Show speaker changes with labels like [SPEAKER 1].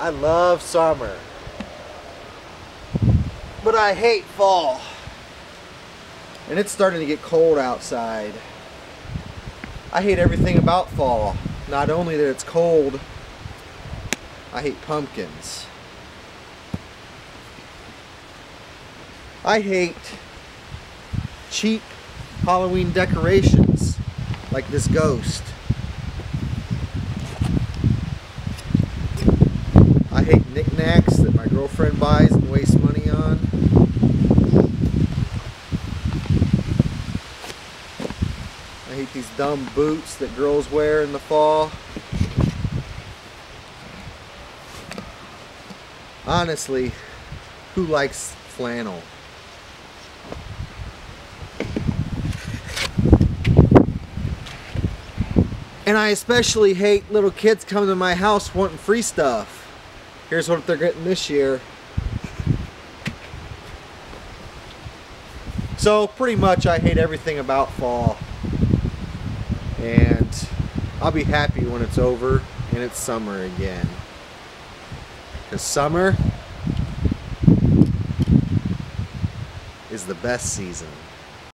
[SPEAKER 1] I love summer. But I hate fall. And it's starting to get cold outside. I hate everything about fall. Not only that it's cold, I hate pumpkins. I hate cheap Halloween decorations like this ghost. I hate knickknacks that my girlfriend buys and wastes money on. I hate these dumb boots that girls wear in the fall. Honestly, who likes flannel? And I especially hate little kids coming to my house wanting free stuff. Here's what they're getting this year. So pretty much I hate everything about fall. And I'll be happy when it's over and it's summer again. Because summer is the best season.